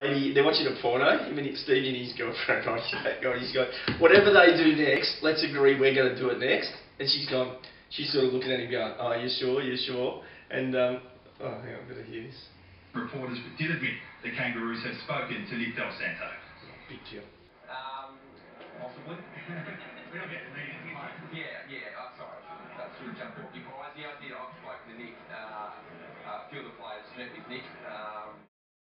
Maybe they're watching a porno, him and Stevie and his girlfriend, oh, right? God, he's going. whatever they do next, let's agree we're going to do it next. And she's gone, she's sort of looking at him going, oh, you sure, you sure? And, um, oh, hang on, I better hear this. Reporters did admit the Kangaroos have spoken to Nick Dal Santo. Big deal. Um, possibly. We don't get to meet him. yeah, yeah. Uh, sorry, That should jump off your eyes. Yeah, I did. I've spoken to Nick. Uh, a few of the players met with Nick. Um,